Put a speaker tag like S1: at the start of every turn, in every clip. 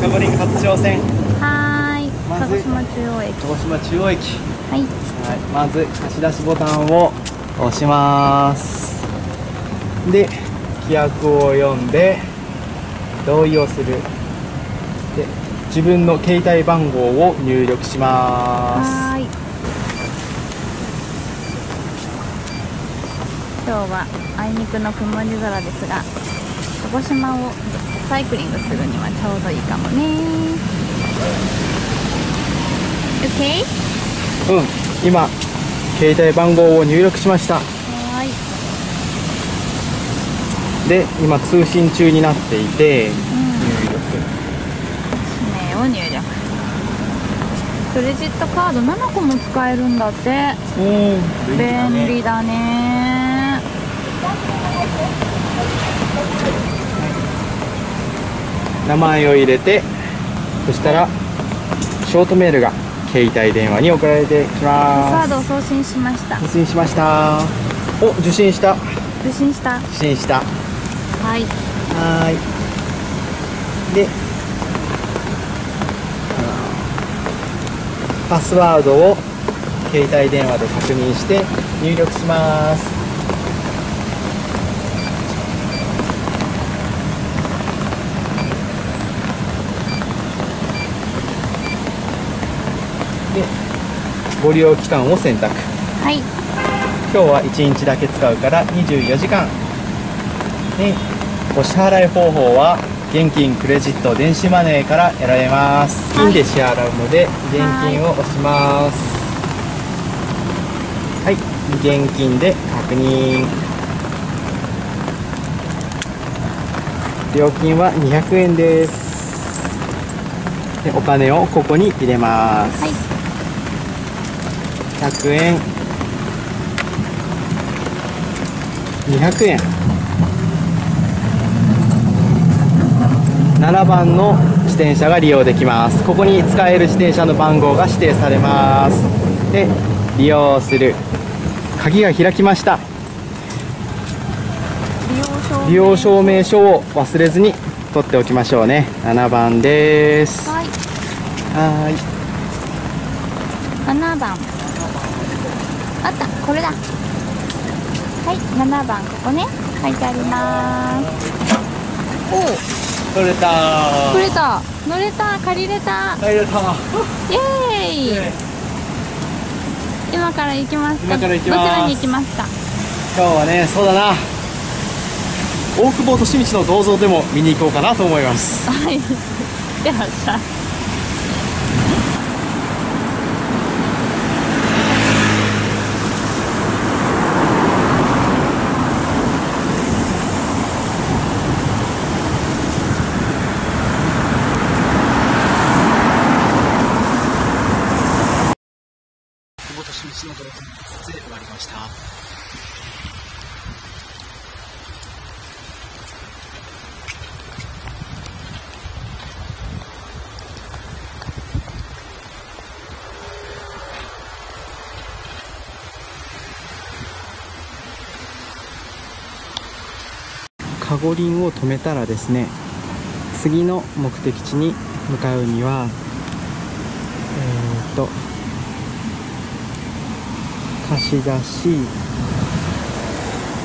S1: カゴリン初挑戦
S2: はーい。鹿児島中央駅。
S1: 鹿児島中央駅。
S2: はい。
S1: はい、まず貸し出しボタンを押します。で規約を読んで同意をする。で自分の携帯番号を入力します。
S2: はーい。今日はあいにくの曇り空ですが鹿児島をサイクリングするにはちょうどいいかもね。OK?
S1: うん。今携帯番号を入力しました。
S2: はーい。
S1: で今通信中になっていて
S2: うん。氏名を入力。クレジットカード7個も使えるんだって。
S1: うん。
S2: 便利だね
S1: 名前を入れてそしたらショートメールが携帯電話に送られてき
S2: パスワー
S1: ます
S2: ドを送信しました。
S1: 受信しました。お受信した。
S2: 受信した。
S1: 受信した。
S2: はい。
S1: はーい。でパスワードを携帯電話で確認して入力しますでご利用期間を選択。
S2: はい。
S1: 今日は1日だけ使うから24時間。でお支払い方法は現金クレジット電子マネーから選べます。
S2: はい。
S1: 金で支払うので現金を押します。はい。現金で確認。料金は200円です。でお金をここに入れます、
S2: はい
S1: 100円。200円。7番の自転車が利用できます。ここに使える自転車の番号が指定されます。で利用する。鍵が開きました。利用証明書を忘れずに取っておきましょうね。7番です。
S2: はい。
S1: はーい
S2: 7番。あったこれだ。はい7番ここね。書いてあります。お
S1: 取れた。
S2: お取れた。乗れた借りれた。
S1: 入れた。
S2: イエーイ。今から行きますか。
S1: 今から行きます。
S2: どちらに行きますか。
S1: 今日はねそうだな。大久保利道の銅像でも見に行こうかなと思います。
S2: はい。いってらっしゃい
S1: 大久保利道の銅像の撮影終わりました。カゴリンを止めたらですね次の目的地に向かうにはえー、と貸し出し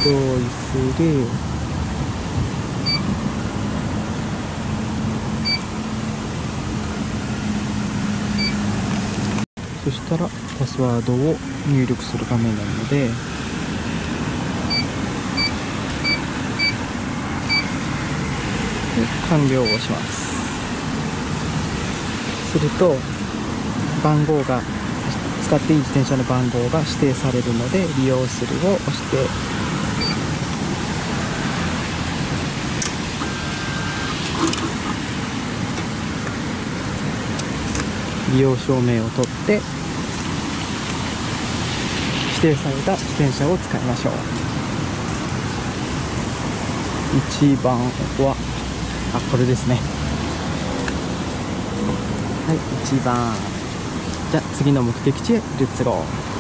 S1: 用意する。そしたらパスワードを入力する画面なのでで完了をします。すると番号が使っていい自転車の番号が指定されるので利用するを押して。利用証明を取って指定された自転車を使いましょう。1番はあこれですね。はい1番。じゃあ次の目的地へレッツゴー。